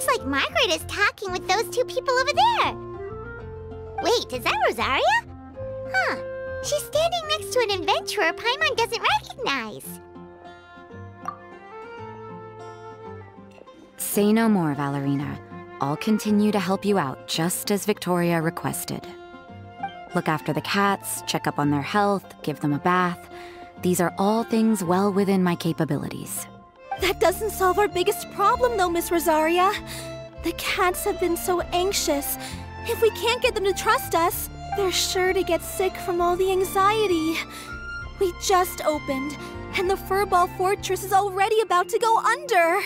Looks like Margaret is talking with those two people over there. Wait, is that Rosaria? Huh. She's standing next to an adventurer Paimon doesn't recognize. Say no more, Valerina. I'll continue to help you out, just as Victoria requested. Look after the cats, check up on their health, give them a bath. These are all things well within my capabilities. That doesn't solve our biggest problem, though, Miss Rosaria. The cats have been so anxious. If we can't get them to trust us, they're sure to get sick from all the anxiety. We just opened, and the Furball Fortress is already about to go under.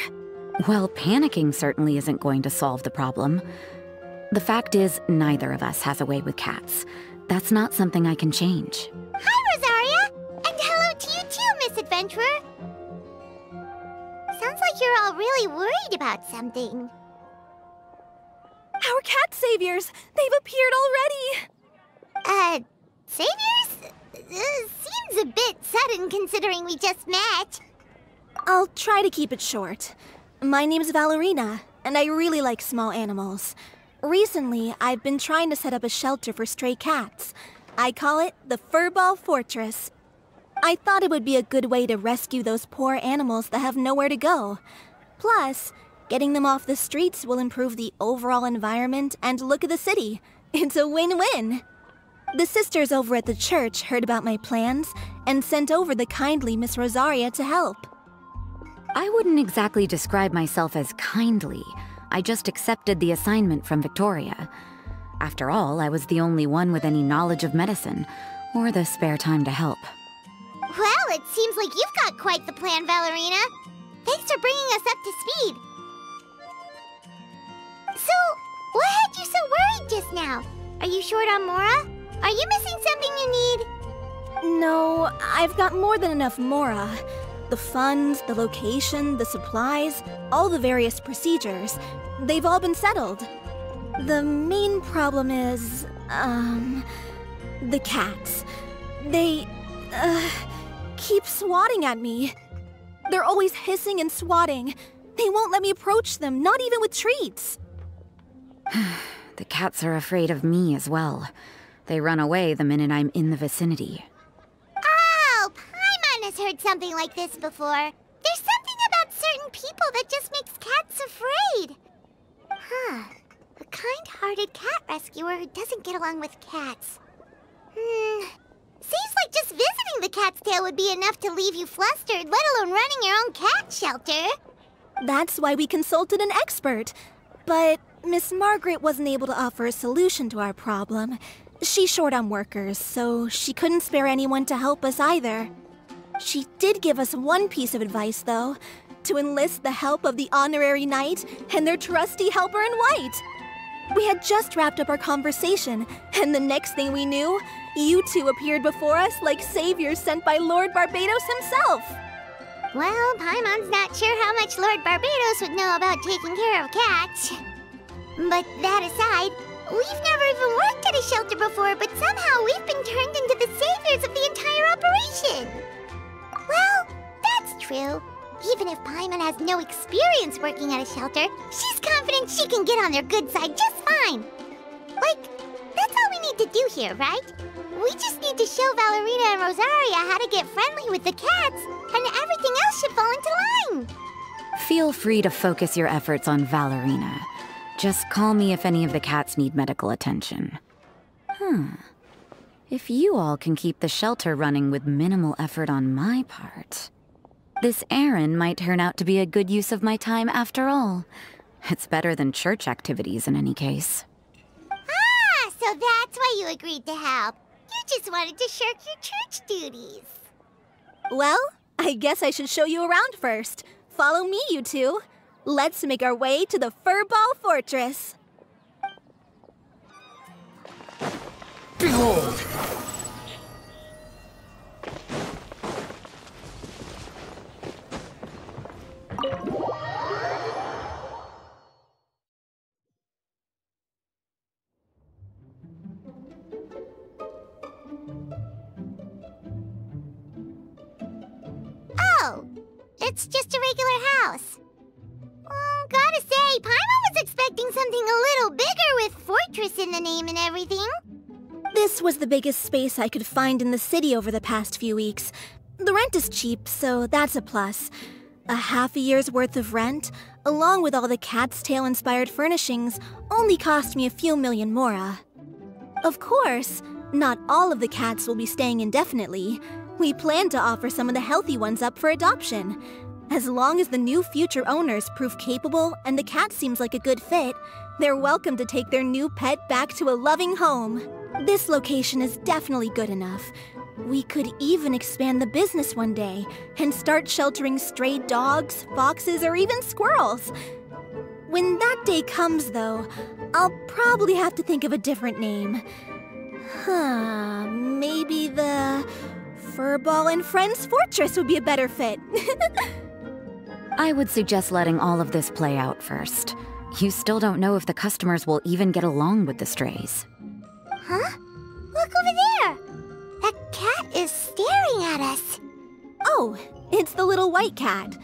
Well, panicking certainly isn't going to solve the problem. The fact is, neither of us has a way with cats. That's not something I can change. Hi, Rosaria! And hello to you too, Miss Adventurer! Sounds like you're all really worried about something. Our cat saviors! They've appeared already! Uh, saviors? Uh, seems a bit sudden considering we just met. I'll try to keep it short. My name's Valerina, and I really like small animals. Recently, I've been trying to set up a shelter for stray cats. I call it the Furball Fortress. I thought it would be a good way to rescue those poor animals that have nowhere to go. Plus, getting them off the streets will improve the overall environment and look of the city. It's a win-win. The sisters over at the church heard about my plans and sent over the kindly Miss Rosaria to help. I wouldn't exactly describe myself as kindly. I just accepted the assignment from Victoria. After all, I was the only one with any knowledge of medicine, or the spare time to help. Well, it seems like you've got quite the plan, Valerina. Thanks for bringing us up to speed. So, what had you so worried just now? Are you short on Mora? Are you missing something you need? No, I've got more than enough Mora. The funds, the location, the supplies, all the various procedures, they've all been settled. The main problem is, um, the cats. They, uh, keep swatting at me. They're always hissing and swatting. They won't let me approach them, not even with treats. the cats are afraid of me as well. They run away the minute I'm in the vicinity. Oh, Paimon has heard something like this before. There's something about certain people that just makes cats afraid. Huh. A kind-hearted cat rescuer who doesn't get along with cats. Hmm. Seems like just visiting the cat's tail would be enough to leave you flustered, let alone running your own cat shelter. That's why we consulted an expert. But Miss Margaret wasn't able to offer a solution to our problem. She's short on workers, so she couldn't spare anyone to help us either. She did give us one piece of advice, though to enlist the help of the Honorary Knight and their trusty helper in white. We had just wrapped up our conversation, and the next thing we knew, you two appeared before us like saviors sent by Lord Barbatos himself. Well, Paimon's not sure how much Lord Barbatos would know about taking care of cats. But that aside, we've never even worked at a shelter before, but somehow we've been turned into the saviors of the entire operation. Well, that's true. Even if Paimon has no experience working at a shelter, she's confident she can get on their good side just fine. Like, to do here, right? We just need to show Valerina and Rosaria how to get friendly with the cats, and everything else should fall into line. Feel free to focus your efforts on Valerina. Just call me if any of the cats need medical attention. Hmm. If you all can keep the shelter running with minimal effort on my part... This errand might turn out to be a good use of my time after all. It's better than church activities in any case. So that's why you agreed to help. You just wanted to shirk your church duties. Well, I guess I should show you around first. Follow me, you two. Let's make our way to the Furball Fortress. Behold! It's just a regular house. Well, gotta say, Paimon was expecting something a little bigger with Fortress in the name and everything. This was the biggest space I could find in the city over the past few weeks. The rent is cheap, so that's a plus. A half a year's worth of rent, along with all the Cat's Tail inspired furnishings, only cost me a few million mora. Of course, not all of the cats will be staying indefinitely. We plan to offer some of the healthy ones up for adoption. As long as the new future owners prove capable and the cat seems like a good fit, they're welcome to take their new pet back to a loving home. This location is definitely good enough. We could even expand the business one day and start sheltering stray dogs, foxes, or even squirrels. When that day comes, though, I'll probably have to think of a different name. Huh, maybe the Furball and Friends Fortress would be a better fit. I would suggest letting all of this play out first. You still don't know if the customers will even get along with the strays. Huh? Look over there! That cat is staring at us. oh, it's the little white cat.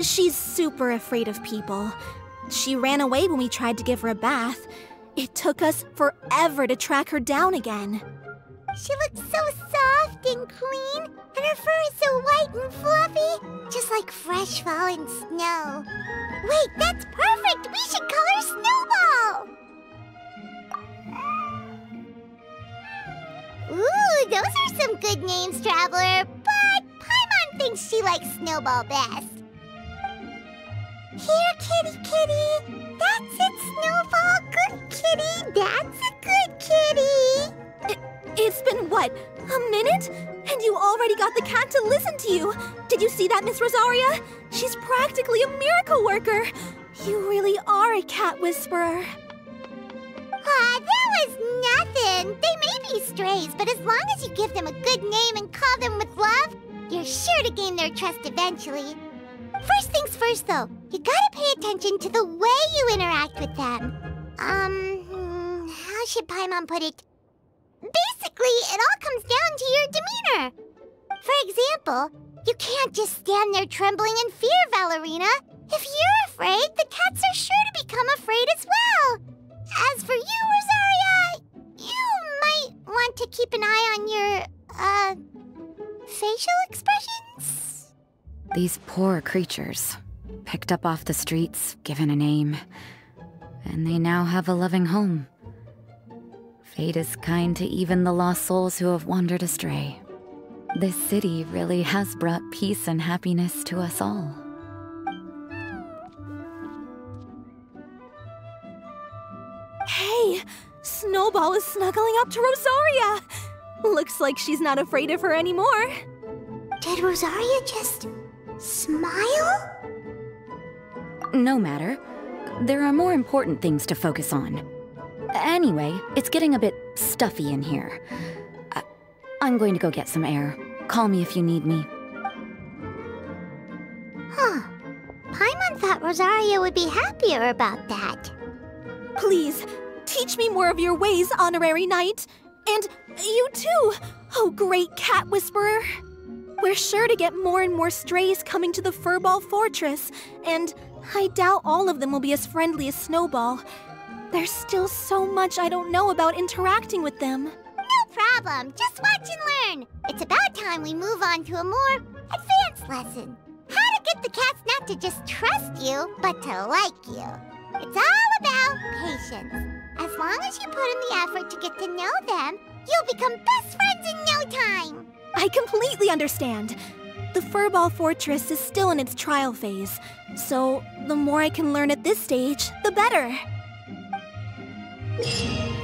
She's super afraid of people. She ran away when we tried to give her a bath. It took us forever to track her down again. She looks so and clean, and her fur is so white and fluffy, just like fresh fallen snow. Wait, that's perfect! We should call her Snowball! Ooh, those are some good names, Traveler, but Paimon thinks she likes Snowball best. Here, kitty kitty! That's it, Snowball! Good kitty! That's a good kitty! It's been what, a minute? And you already got the cat to listen to you. Did you see that, Miss Rosaria? She's practically a miracle worker. You really are a cat whisperer. Aw, that was nothing. They may be strays, but as long as you give them a good name and call them with love, you're sure to gain their trust eventually. First things first, though, you gotta pay attention to the way you interact with them. Um, hmm, how should Paimon put it? Basically, it all comes down to your demeanor. For example, you can't just stand there trembling in fear, Valerina. If you're afraid, the cats are sure to become afraid as well. As for you, Rosaria, you might want to keep an eye on your, uh, facial expressions. These poor creatures, picked up off the streets, given a name, and they now have a loving home. Fate is kind to even the lost souls who have wandered astray. This city really has brought peace and happiness to us all. Hey, Snowball is snuggling up to Rosaria. Looks like she's not afraid of her anymore. Did Rosaria just smile? No matter. There are more important things to focus on. Anyway, it's getting a bit stuffy in here. I- I'm going to go get some air. Call me if you need me. Huh. Paimon thought Rosaria would be happier about that. Please, teach me more of your ways, Honorary Knight. And you too, oh great cat whisperer. We're sure to get more and more strays coming to the Furball Fortress, and I doubt all of them will be as friendly as Snowball. There's still so much I don't know about interacting with them. No problem. Just watch and learn. It's about time we move on to a more advanced lesson. How to get the cats not to just trust you, but to like you. It's all about patience. As long as you put in the effort to get to know them, you'll become best friends in no time. I completely understand. The Furball Fortress is still in its trial phase, so the more I can learn at this stage, the better. Thank you